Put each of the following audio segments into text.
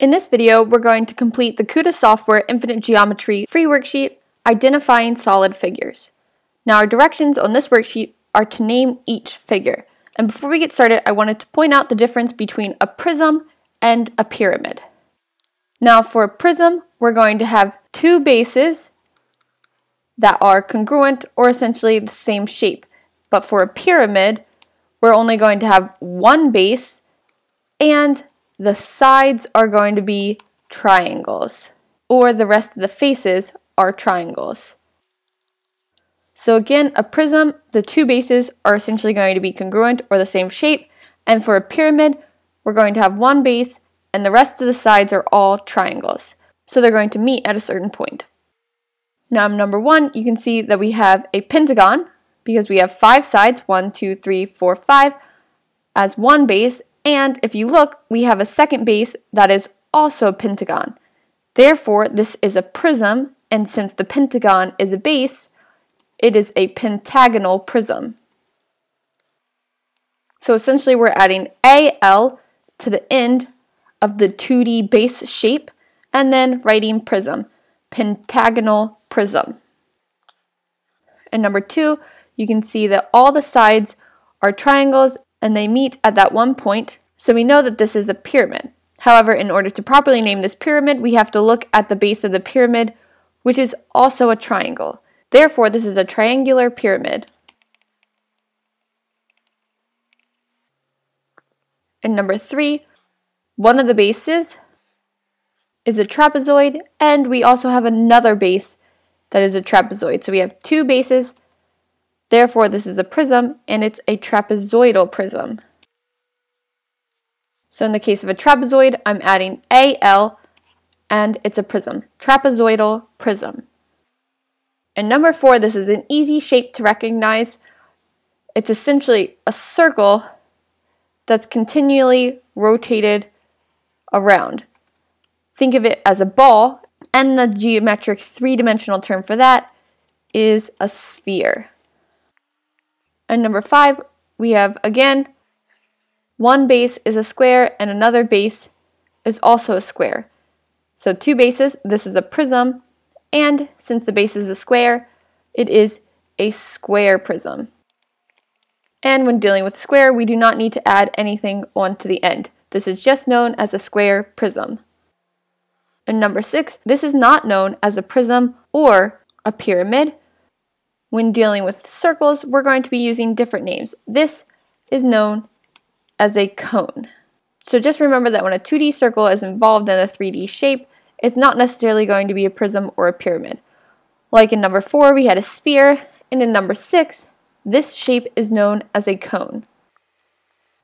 In this video, we're going to complete the Kuta Software Infinite Geometry free worksheet, Identifying Solid Figures. Now our directions on this worksheet are to name each figure. And before we get started, I wanted to point out the difference between a prism and a pyramid. Now for a prism, we're going to have two bases that are congruent or essentially the same shape. But for a pyramid, we're only going to have one base and the sides are going to be triangles or the rest of the faces are triangles. So again, a prism, the two bases are essentially going to be congruent or the same shape. And for a pyramid, we're going to have one base and the rest of the sides are all triangles. So they're going to meet at a certain point. Now number one, you can see that we have a pentagon because we have five sides, one, two, three, four, five, as one base. And if you look, we have a second base that is also a pentagon. Therefore, this is a prism, and since the pentagon is a base, it is a pentagonal prism. So essentially we're adding AL to the end of the 2D base shape and then writing prism, pentagonal prism. And number two, you can see that all the sides are triangles and they meet at that one point, so we know that this is a pyramid. However, in order to properly name this pyramid, we have to look at the base of the pyramid, which is also a triangle. Therefore, this is a triangular pyramid. And number three, one of the bases is a trapezoid, and we also have another base that is a trapezoid. So we have two bases, therefore this is a prism, and it's a trapezoidal prism. So in the case of a trapezoid, I'm adding AL, and it's a prism. Trapezoidal prism. And number four, this is an easy shape to recognize. It's essentially a circle that's continually rotated around. Think of it as a ball, and the geometric three-dimensional term for that is a sphere. And number five, we have, again, one base is a square and another base is also a square. So two bases, this is a prism, and since the base is a square, it is a square prism. And when dealing with square, we do not need to add anything onto the end. This is just known as a square prism. And number six, this is not known as a prism or a pyramid. When dealing with circles, we're going to be using different names. This is known as a cone. So just remember that when a 2D circle is involved in a 3D shape, it's not necessarily going to be a prism or a pyramid. Like in number 4, we had a sphere, and in number 6, this shape is known as a cone.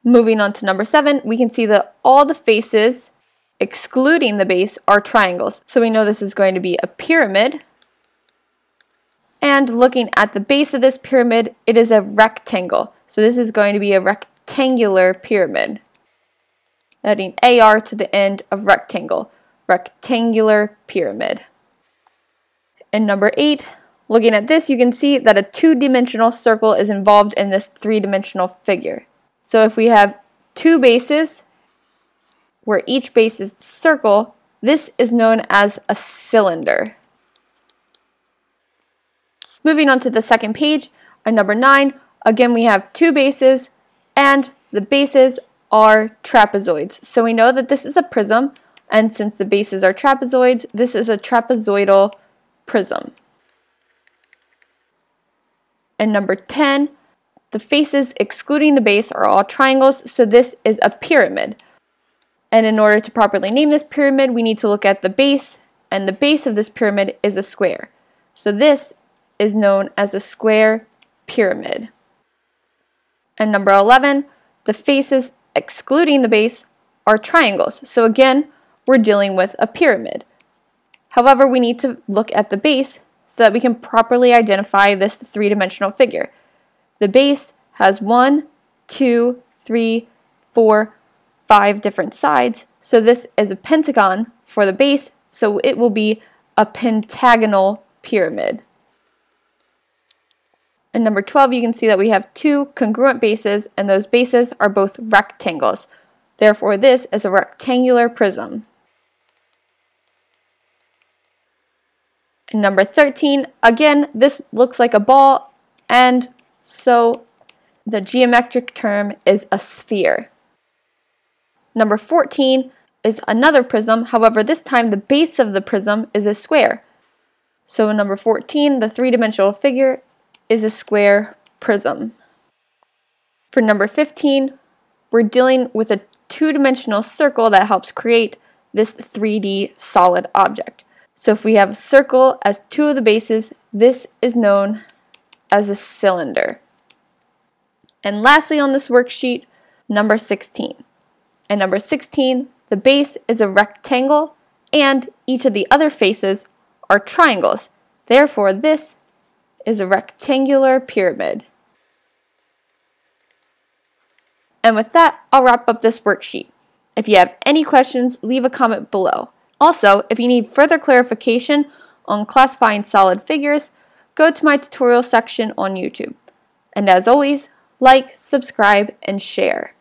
Moving on to number 7, we can see that all the faces, excluding the base, are triangles. So we know this is going to be a pyramid. And looking at the base of this pyramid, it is a rectangle. So this is going to be a rectangular pyramid. Adding AR to the end of rectangle rectangular pyramid. And number eight, looking at this, you can see that a two-dimensional circle is involved in this three-dimensional figure. So if we have two bases, where each base is circle, this is known as a cylinder. Moving on to the second page, on number nine, again we have two bases, and the bases are trapezoids. So we know that this is a prism, and since the bases are trapezoids, this is a trapezoidal prism. And number 10, the faces excluding the base are all triangles, so this is a pyramid. And in order to properly name this pyramid, we need to look at the base, and the base of this pyramid is a square. So this is known as a square pyramid. And number 11, the faces excluding the base are triangles. So again, we're dealing with a pyramid. However, we need to look at the base so that we can properly identify this three-dimensional figure. The base has one, two, three, four, five different sides. So this is a pentagon for the base, so it will be a pentagonal pyramid number 12, you can see that we have two congruent bases, and those bases are both rectangles. Therefore, this is a rectangular prism. And number 13, again, this looks like a ball, and so the geometric term is a sphere. Number 14 is another prism, however, this time the base of the prism is a square. So in number 14, the three-dimensional figure is a square prism. For number 15, we're dealing with a two-dimensional circle that helps create this 3D solid object. So if we have a circle as two of the bases, this is known as a cylinder. And lastly on this worksheet, number 16. And number 16, the base is a rectangle and each of the other faces are triangles. Therefore, this is a rectangular pyramid. And with that, I'll wrap up this worksheet. If you have any questions, leave a comment below. Also, if you need further clarification on classifying solid figures, go to my tutorial section on YouTube. And as always, like, subscribe, and share.